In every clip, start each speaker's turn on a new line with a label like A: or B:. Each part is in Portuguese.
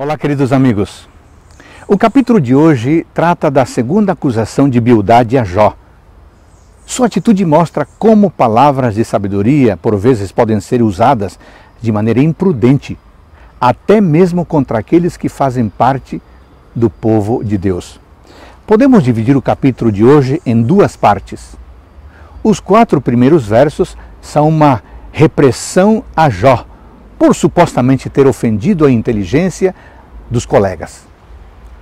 A: Olá, queridos amigos. O capítulo de hoje trata da segunda acusação de Bildade a Jó. Sua atitude mostra como palavras de sabedoria, por vezes, podem ser usadas de maneira imprudente, até mesmo contra aqueles que fazem parte do povo de Deus. Podemos dividir o capítulo de hoje em duas partes. Os quatro primeiros versos são uma repressão a Jó por supostamente ter ofendido a inteligência dos colegas.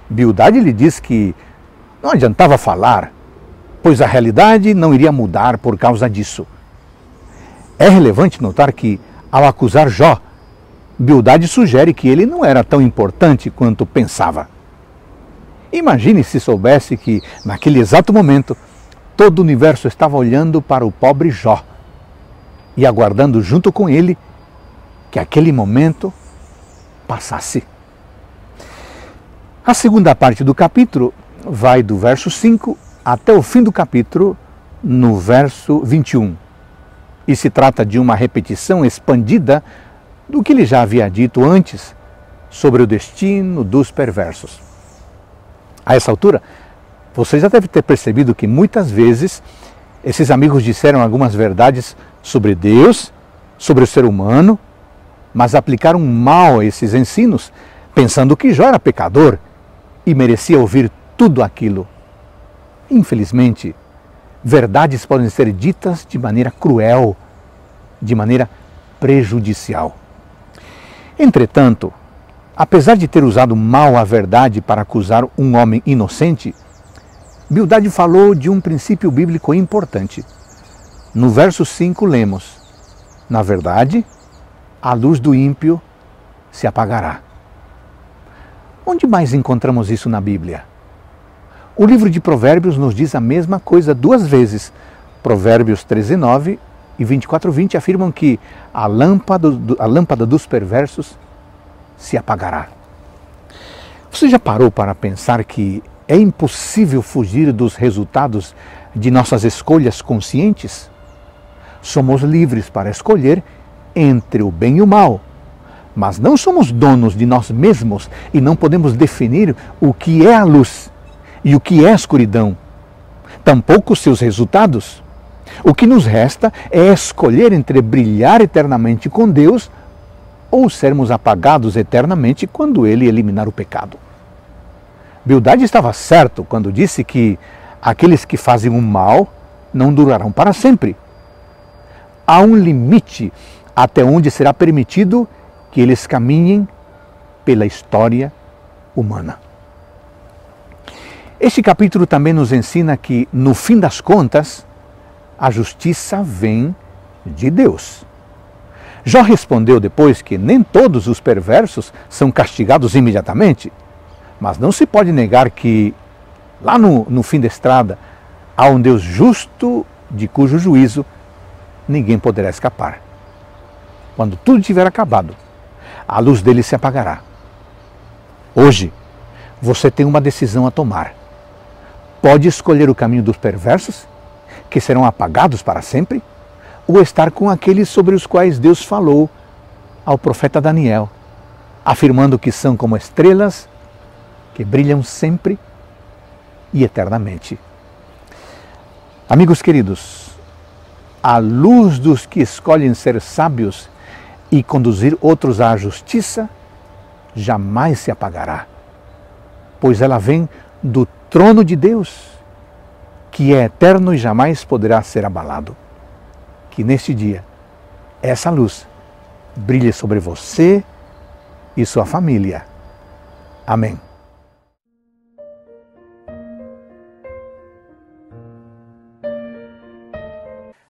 A: Bildade lhe diz que não adiantava falar, pois a realidade não iria mudar por causa disso. É relevante notar que, ao acusar Jó, Bildade sugere que ele não era tão importante quanto pensava. Imagine se soubesse que, naquele exato momento, todo o universo estava olhando para o pobre Jó e aguardando junto com ele que aquele momento passasse. A segunda parte do capítulo vai do verso 5 até o fim do capítulo, no verso 21. E se trata de uma repetição expandida do que ele já havia dito antes sobre o destino dos perversos. A essa altura, você já deve ter percebido que muitas vezes esses amigos disseram algumas verdades sobre Deus, sobre o ser humano, mas aplicaram mal esses ensinos, pensando que Jó era pecador e merecia ouvir tudo aquilo. Infelizmente, verdades podem ser ditas de maneira cruel, de maneira prejudicial. Entretanto, apesar de ter usado mal a verdade para acusar um homem inocente, Bildade falou de um princípio bíblico importante. No verso 5 lemos: Na verdade, a luz do ímpio se apagará. Onde mais encontramos isso na Bíblia? O livro de Provérbios nos diz a mesma coisa duas vezes. Provérbios 13, 9 e 24, 20 afirmam que a lâmpada, a lâmpada dos perversos se apagará. Você já parou para pensar que é impossível fugir dos resultados de nossas escolhas conscientes? Somos livres para escolher entre o bem e o mal. Mas não somos donos de nós mesmos e não podemos definir o que é a luz e o que é a escuridão, tampouco seus resultados. O que nos resta é escolher entre brilhar eternamente com Deus ou sermos apagados eternamente quando Ele eliminar o pecado. Bildade estava certo quando disse que aqueles que fazem o mal não durarão para sempre. Há um limite até onde será permitido que eles caminhem pela história humana. Este capítulo também nos ensina que, no fim das contas, a justiça vem de Deus. Jó respondeu depois que nem todos os perversos são castigados imediatamente, mas não se pode negar que, lá no, no fim da estrada, há um Deus justo de cujo juízo ninguém poderá escapar. Quando tudo tiver acabado, a luz dele se apagará. Hoje, você tem uma decisão a tomar. Pode escolher o caminho dos perversos, que serão apagados para sempre, ou estar com aqueles sobre os quais Deus falou ao profeta Daniel, afirmando que são como estrelas que brilham sempre e eternamente. Amigos queridos, a luz dos que escolhem ser sábios e conduzir outros à justiça, jamais se apagará, pois ela vem do trono de Deus, que é eterno e jamais poderá ser abalado. Que neste dia essa luz brilhe sobre você e sua família. Amém.